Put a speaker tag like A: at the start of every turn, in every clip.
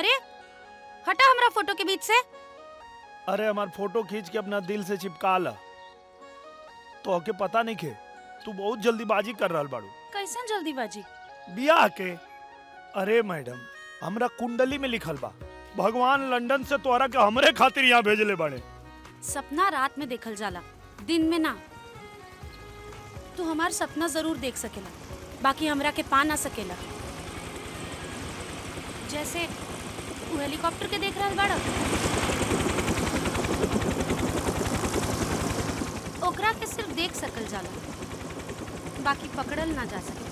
A: अरे हटा हमरा फ़ोटो के बीच से।
B: अरे हमार फ़ोटो खींच के अपना दिल से चिपका ला। तो के पता नहीं खे तू बहुत जल्दीबाजी कर रहल बाड़ू।
A: कैसन जल्दीबाजी?
B: बियाह के? अरे मैडम हमरा कुंडली में लिखल बा भगवान लंदन से तोहरा के हमरे खातिर यहाँ भेजले बाड़े।
A: सपना रात में देखल जाला दिन में ना। तू हमार सपना ज़रूर देख सकेला बाकी हमरा के पा ना सकेला। जैसे तू हेलीकॉप्टर के देख रहा बाड़ा? ओकरा के सिर्फ़ देख सकल जाला। बाकी पकड़ल ना जा सके।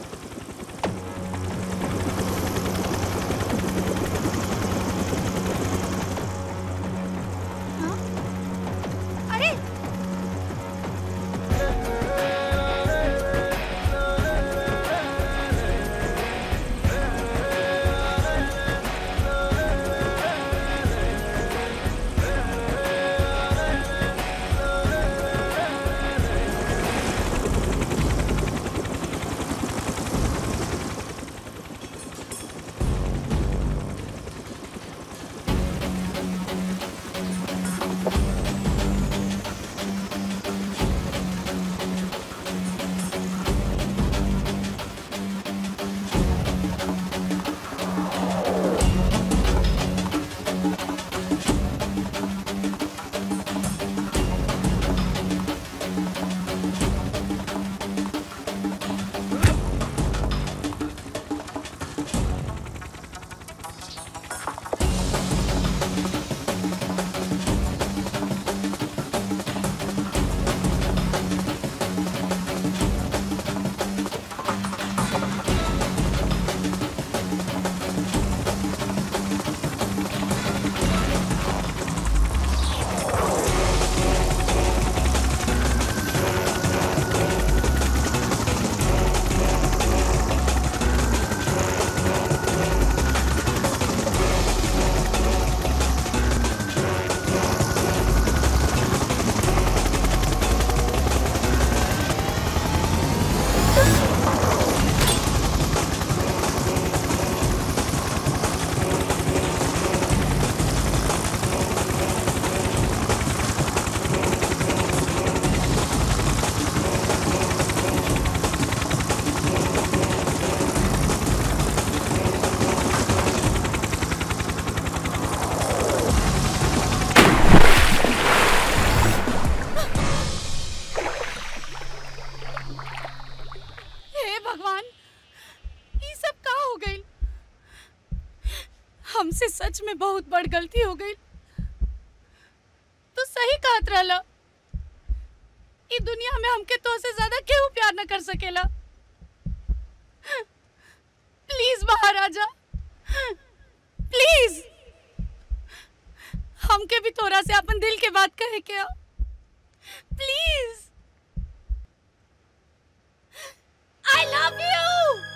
A: हमसे सच में बहुत बड़ गलती हो गई। तो सही कहत रहला ई दुनिया में हमके तो से ज़्यादा केहू प्यार न कर सकेला? प्लीज़ बाहर आ जा प्लीज़। हमके भी तोरा से अपन दिल के बात कहे के प्लीज़। I love you!